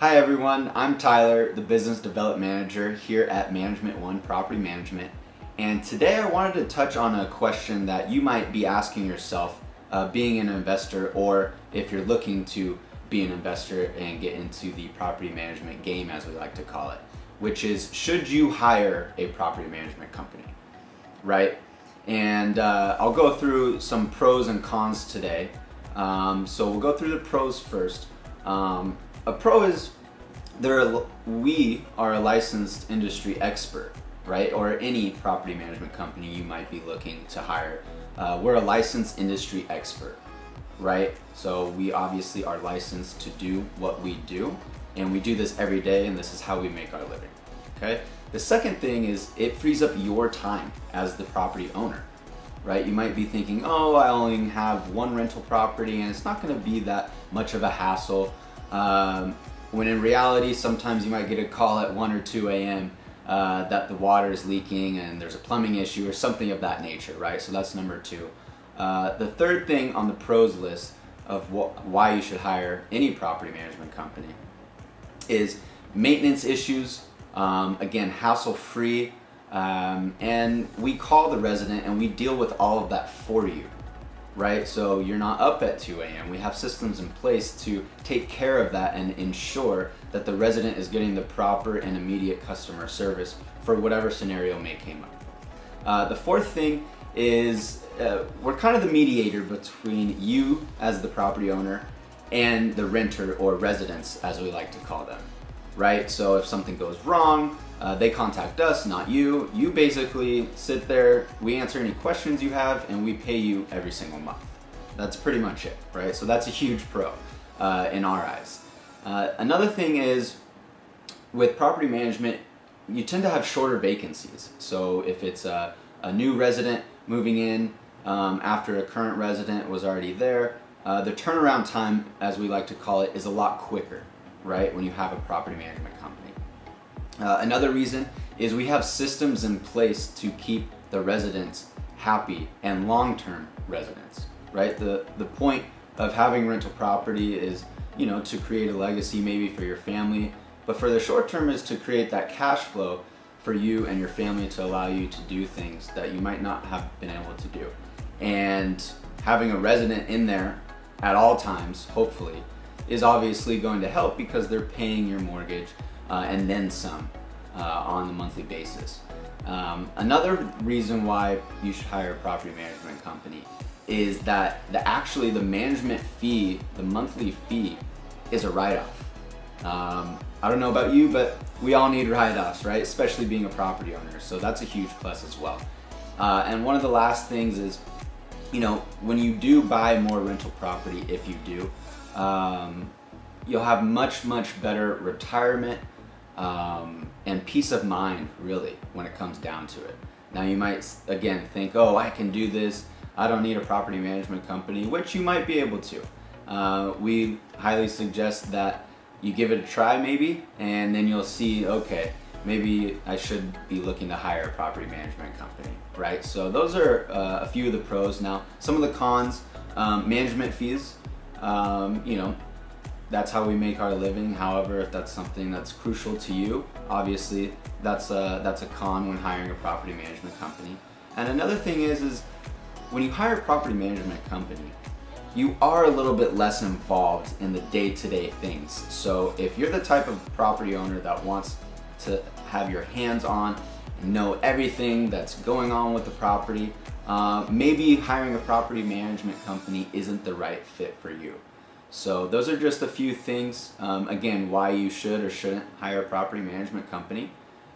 Hi everyone, I'm Tyler, the Business Development Manager here at Management One Property Management. And today I wanted to touch on a question that you might be asking yourself uh, being an investor or if you're looking to be an investor and get into the property management game as we like to call it, which is should you hire a property management company, right? And uh, I'll go through some pros and cons today. Um, so we'll go through the pros first. Um, a pro is there we are a licensed industry expert, right? Or any property management company you might be looking to hire. Uh, we're a licensed industry expert, right? So we obviously are licensed to do what we do, and we do this every day, and this is how we make our living. Okay. The second thing is it frees up your time as the property owner, right? You might be thinking, oh, I only have one rental property, and it's not going to be that much of a hassle. Um, when in reality, sometimes you might get a call at 1 or 2 a.m. Uh, that the water is leaking and there's a plumbing issue or something of that nature, right? So that's number two. Uh, the third thing on the pros list of wh why you should hire any property management company is maintenance issues. Um, again, hassle free. Um, and we call the resident and we deal with all of that for you right? So you're not up at 2 a.m. We have systems in place to take care of that and ensure that the resident is getting the proper and immediate customer service for whatever scenario may come up. Uh, the fourth thing is uh, we're kind of the mediator between you as the property owner and the renter or residents as we like to call them, right? So if something goes wrong, uh, they contact us, not you. You basically sit there, we answer any questions you have, and we pay you every single month. That's pretty much it, right? So that's a huge pro uh, in our eyes. Uh, another thing is with property management, you tend to have shorter vacancies. So if it's a, a new resident moving in um, after a current resident was already there, uh, the turnaround time, as we like to call it, is a lot quicker, right? When you have a property management company. Uh, another reason is we have systems in place to keep the residents happy and long-term residents, right? The, the point of having rental property is, you know, to create a legacy maybe for your family, but for the short term is to create that cash flow for you and your family to allow you to do things that you might not have been able to do. And having a resident in there at all times, hopefully, is obviously going to help because they're paying your mortgage uh, and then some uh, on a monthly basis. Um, another reason why you should hire a property management company is that the actually the management fee, the monthly fee, is a write-off. Um, I don't know about you, but we all need write-offs, right? Especially being a property owner, so that's a huge plus as well. Uh, and one of the last things is, you know, when you do buy more rental property, if you do, um, you'll have much, much better retirement um, and peace of mind really when it comes down to it. Now you might again think, oh, I can do this. I don't need a property management company, which you might be able to. Uh, we highly suggest that you give it a try maybe, and then you'll see, okay, maybe I should be looking to hire a property management company, right? So those are uh, a few of the pros. Now, some of the cons, um, management fees, um, you know, that's how we make our living. However, if that's something that's crucial to you, obviously that's a, that's a con when hiring a property management company. And another thing is, is when you hire a property management company, you are a little bit less involved in the day-to-day -day things. So if you're the type of property owner that wants to have your hands on and know everything that's going on with the property, uh, maybe hiring a property management company isn't the right fit for you. So those are just a few things, um, again, why you should or shouldn't hire a property management company.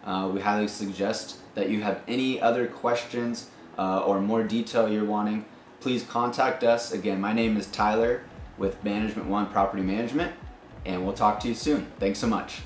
Uh, we highly suggest that you have any other questions uh, or more detail you're wanting, please contact us. Again, my name is Tyler with Management One Property Management, and we'll talk to you soon. Thanks so much.